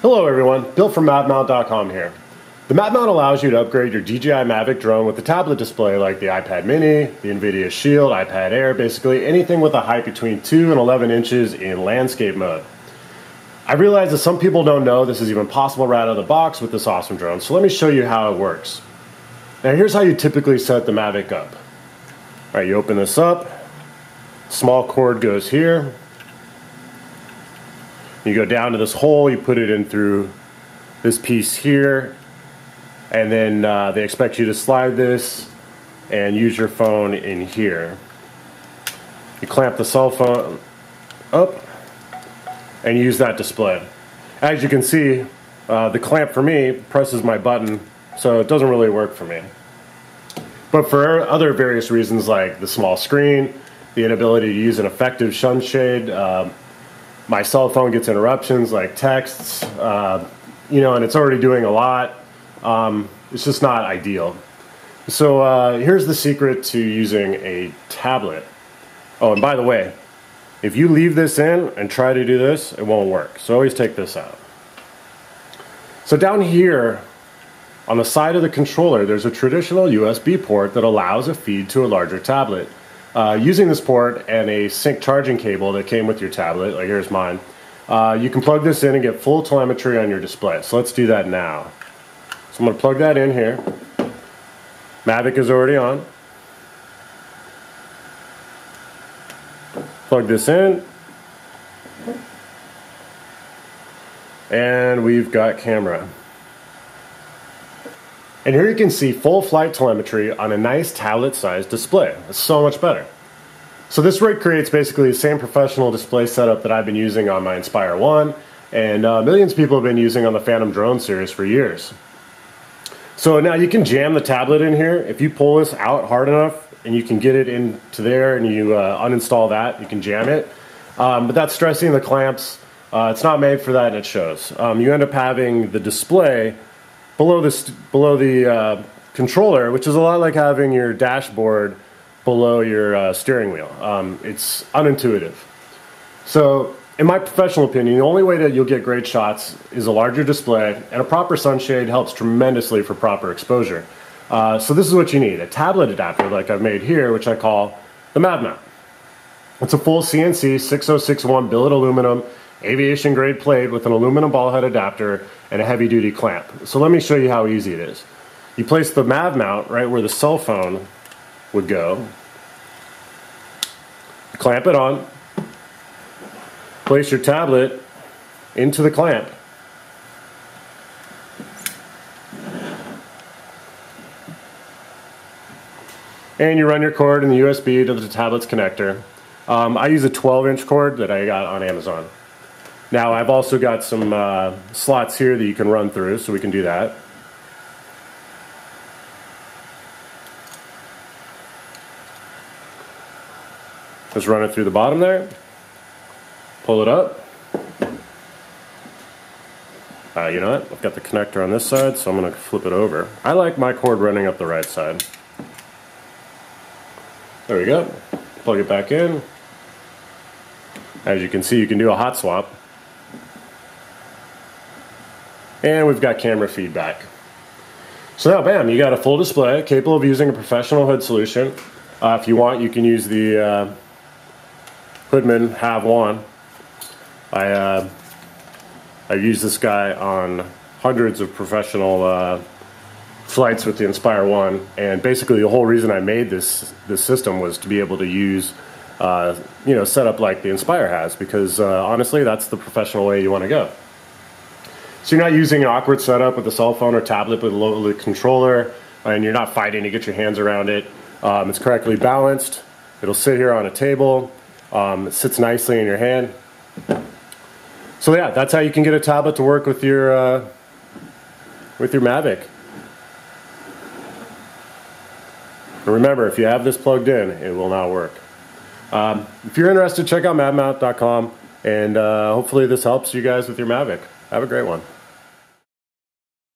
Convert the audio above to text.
Hello everyone, Bill from MavMount.com here. The MavMount allows you to upgrade your DJI Mavic drone with a tablet display like the iPad mini, the NVIDIA Shield, iPad Air, basically anything with a height between 2 and 11 inches in landscape mode. I realize that some people don't know this is even possible right out of the box with this awesome drone, so let me show you how it works. Now here's how you typically set the Mavic up. All right, you open this up, small cord goes here, you go down to this hole, you put it in through this piece here, and then uh, they expect you to slide this and use your phone in here. You clamp the cell phone up and use that display. As you can see, uh, the clamp for me presses my button, so it doesn't really work for me. But for other various reasons like the small screen, the inability to use an effective sunshade, uh, my cell phone gets interruptions like texts, uh, you know, and it's already doing a lot. Um, it's just not ideal. So uh, here's the secret to using a tablet. Oh, and by the way, if you leave this in and try to do this, it won't work. So always take this out. So down here on the side of the controller, there's a traditional USB port that allows a feed to a larger tablet. Uh, using this port and a sync charging cable that came with your tablet, like here's mine, uh, you can plug this in and get full telemetry on your display. So let's do that now. So I'm going to plug that in here. Mavic is already on. Plug this in. And we've got camera. And here you can see full flight telemetry on a nice tablet-sized display. It's so much better. So this rig creates basically the same professional display setup that I've been using on my Inspire 1 and uh, millions of people have been using on the Phantom Drone series for years. So now you can jam the tablet in here. If you pull this out hard enough and you can get it into there and you uh, uninstall that, you can jam it. Um, but that's stressing the clamps. Uh, it's not made for that and it shows. Um, you end up having the display below, this, below the uh, controller, which is a lot like having your dashboard below your uh, steering wheel. Um, it's unintuitive. So, in my professional opinion, the only way that you'll get great shots is a larger display, and a proper sunshade helps tremendously for proper exposure. Uh, so this is what you need, a tablet adapter like I've made here, which I call the MavMount. It's a full CNC 6061 billet aluminum aviation grade plate with an aluminum ball head adapter and a heavy duty clamp. So let me show you how easy it is. You place the MavMount right where the cell phone would go. Clamp it on. Place your tablet into the clamp. And you run your cord in the USB to the tablet's connector. Um, I use a 12 inch cord that I got on Amazon. Now I've also got some uh, slots here that you can run through, so we can do that. Just run it through the bottom there. Pull it up. Uh, you know what? I've got the connector on this side, so I'm going to flip it over. I like my cord running up the right side. There we go. Plug it back in. As you can see, you can do a hot swap. And we've got camera feedback. So now, bam, you got a full display capable of using a professional hood solution. Uh, if you want, you can use the uh, Hoodman have one. I uh, I used this guy on hundreds of professional uh, flights with the Inspire One, and basically the whole reason I made this this system was to be able to use uh, you know setup like the Inspire has, because uh, honestly, that's the professional way you want to go. So you're not using an awkward setup with a cell phone or tablet with a low controller, and you're not fighting to get your hands around it. Um, it's correctly balanced. It'll sit here on a table. Um, it sits nicely in your hand. So yeah, that's how you can get a tablet to work with your uh, with your Mavic. And remember, if you have this plugged in, it will not work. Um, if you're interested, check out MavMount.com, and uh, hopefully this helps you guys with your Mavic. Have a great one.